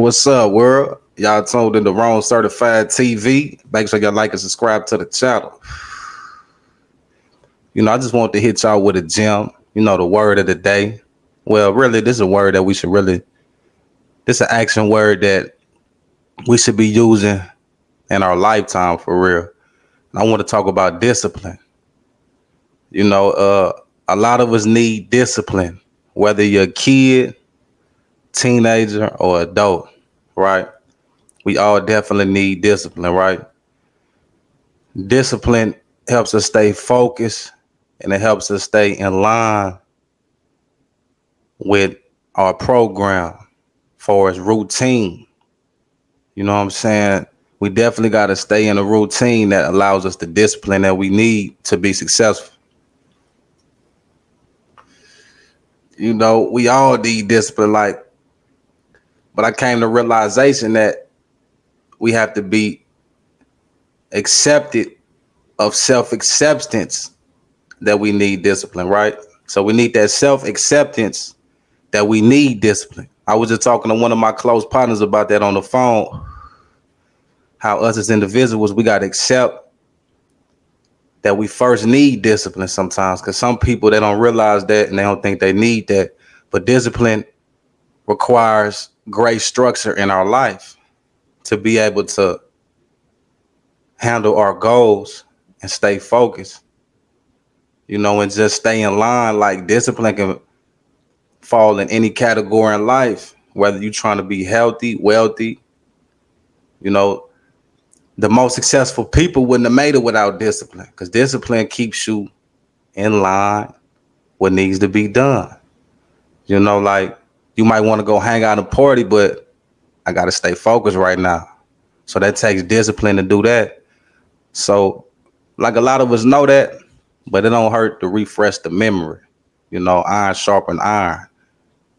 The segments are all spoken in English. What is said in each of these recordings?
What's up, world? Y'all tuned in the Rome Certified TV. Make sure y'all like and subscribe to the channel. You know, I just want to hit y'all with a gem. You know, the word of the day. Well, really, this is a word that we should really. This is an action word that we should be using in our lifetime for real. And I want to talk about discipline. You know, uh, a lot of us need discipline, whether you're a kid, teenager, or adult, right? We all definitely need discipline, right? Discipline helps us stay focused and it helps us stay in line with our program for its routine. You know what I'm saying? We definitely got to stay in a routine that allows us the discipline that we need to be successful. You know, we all need discipline, like, but I came to realization that we have to be accepted of self-acceptance that we need discipline, right? So we need that self-acceptance that we need discipline. I was just talking to one of my close partners about that on the phone. How us as individuals, we got to accept that we first need discipline sometimes because some people they don't realize that and they don't think they need that. But discipline requires great structure in our life to be able to handle our goals and stay focused. You know, and just stay in line. Like discipline can fall in any category in life, whether you're trying to be healthy, wealthy. You know, the most successful people wouldn't have made it without discipline because discipline keeps you in line what needs to be done. You know, like you might want to go hang out and party, but I got to stay focused right now. So that takes discipline to do that. So, like a lot of us know that, but it don't hurt to refresh the memory. You know, iron sharpen iron.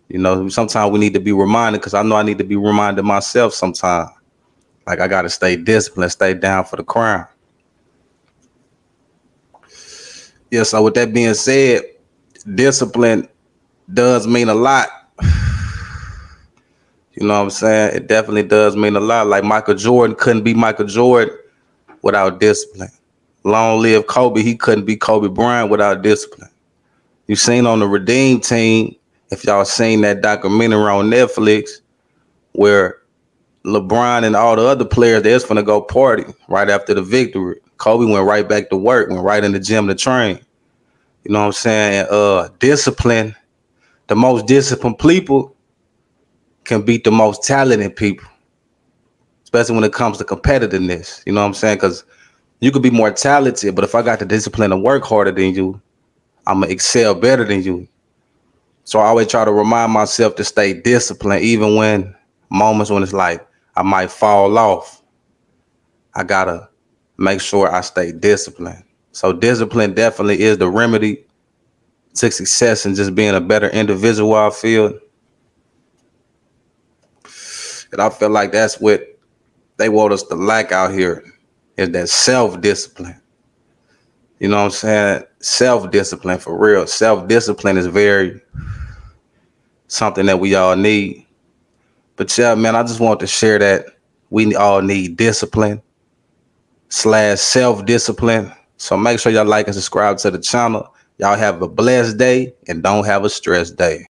You know, sometimes we need to be reminded because I know I need to be reminded myself sometimes. Like I gotta stay disciplined, stay down for the crown. Yeah, so with that being said, discipline does mean a lot. You know what I'm saying? It definitely does mean a lot. Like Michael Jordan couldn't be Michael Jordan without discipline. Long live Kobe, he couldn't be Kobe Bryant without discipline. You seen on the Redeem team, if y'all seen that documentary on Netflix, where LeBron and all the other players, they're just gonna go party right after the victory. Kobe went right back to work, went right in the gym to train. You know what I'm saying? Uh, discipline, the most disciplined people can beat the most talented people, especially when it comes to competitiveness. You know what I'm saying? Because you could be more talented, but if I got the discipline to work harder than you, I'm gonna excel better than you. So I always try to remind myself to stay disciplined, even when moments when it's like I might fall off. I gotta make sure I stay disciplined. So discipline definitely is the remedy to success and just being a better individual. I feel, and I feel like that's what they want us to lack out here is that self discipline. You know what I'm saying? Self discipline for real. Self discipline is very something that we all need. But yeah, man, I just want to share that we all need discipline slash self discipline. So make sure y'all like and subscribe to the channel. Y'all have a blessed day and don't have a stressed day.